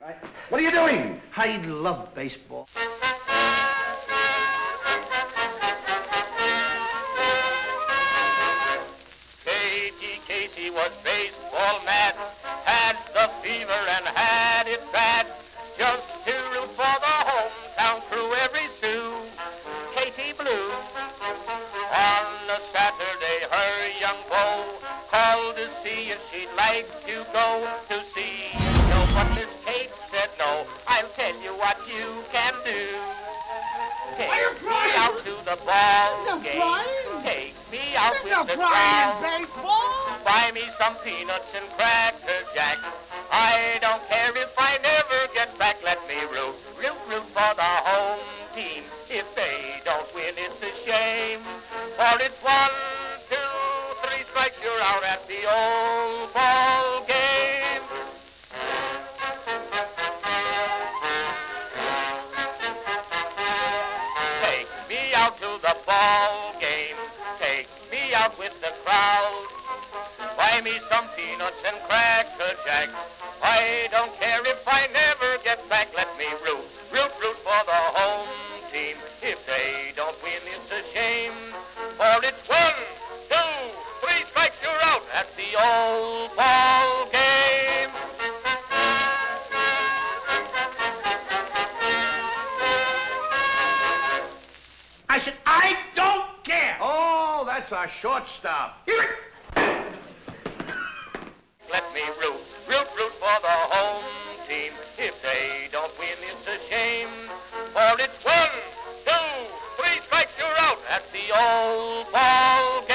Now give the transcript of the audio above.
What are you doing? I love baseball. Katie, Katie was baseball mad, had the fever and had it bad. Just to root for the hometown crew every sou. Katie blew. On a Saturday, her young beau called to see if she'd like to go to see. No, but Miss the ball There's no game. crying. Take me out There's with no the crying in baseball. Buy me some peanuts and cracker jack. I don't care if I never get back. Let me root, root, root for the home team. If they don't win, it's a shame. For it's one, two, three strikes, you're out at the old ball Buy me some peanuts and cracker jack. I don't care if I never get back. Let me root, root, root for the home team. If they don't win, it's a shame. For it's one, two, three strikes, you're out at the old ball game. I said, I don't care. Oh, that's a shortstop. Here it me root, root, root for the home team. If they don't win, it's a shame. For it's one, two, three strikes, you're out at the old ball